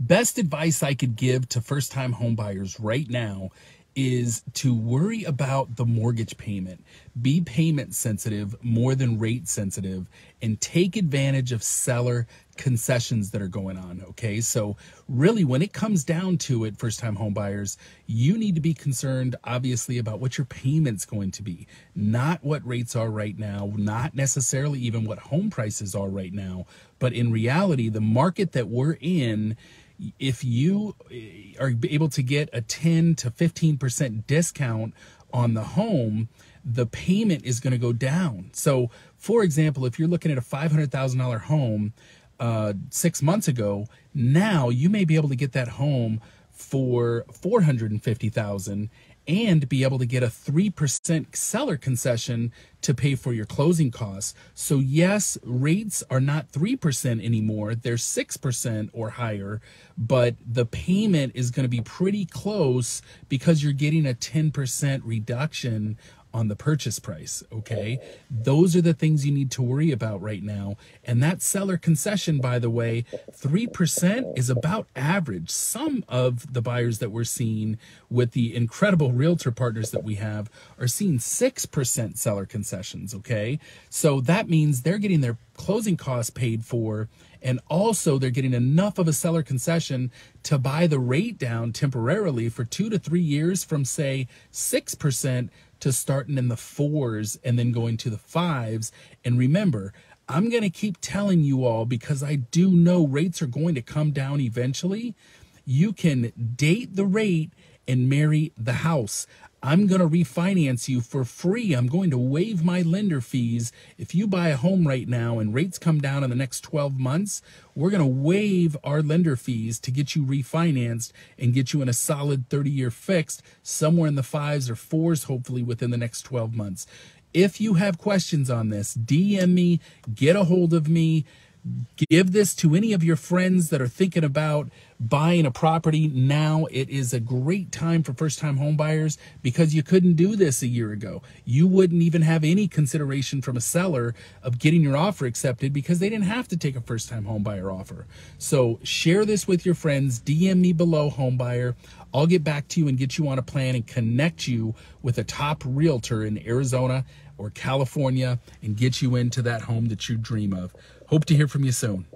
Best advice I could give to first time homebuyers right now is to worry about the mortgage payment. Be payment sensitive more than rate sensitive and take advantage of seller concessions that are going on. Okay. So, really, when it comes down to it, first time homebuyers, you need to be concerned, obviously, about what your payment's going to be, not what rates are right now, not necessarily even what home prices are right now. But in reality, the market that we're in, if you eh, are able to get a 10 to 15% discount on the home, the payment is going to go down. So, for example, if you're looking at a $500,000 home uh, six months ago, now you may be able to get that home for 450,000 and be able to get a 3% seller concession to pay for your closing costs. So, yes, rates are not 3% anymore, they're 6% or higher, but the payment is going to be pretty close because you're getting a 10% reduction on the purchase price. Okay. Those are the things you need to worry about right now. And that seller concession, by the way, 3% is about average. Some of the buyers that we're seeing with the incredible realtor partners that we have are seeing 6% seller concessions. Okay. So that means they're getting their closing costs paid for and also they're getting enough of a seller concession to buy the rate down temporarily for two to three years from say 6% to starting in the fours and then going to the fives. And remember, I'm going to keep telling you all because I do know rates are going to come down eventually. You can date the rate and marry the house. I'm going to refinance you for free. I'm going to waive my lender fees. If you buy a home right now and rates come down in the next 12 months, we're going to waive our lender fees to get you refinanced and get you in a solid 30 year fixed somewhere in the fives or fours, hopefully within the next 12 months. If you have questions on this, DM me, get a hold of me. Give this to any of your friends that are thinking about buying a property now. It is a great time for first time homebuyers because you couldn't do this a year ago. You wouldn't even have any consideration from a seller of getting your offer accepted because they didn't have to take a first time homebuyer offer. So share this with your friends. DM me below, homebuyer. I'll get back to you and get you on a plan and connect you with a top realtor in Arizona or California and get you into that home that you dream of. Hope to hear from you soon.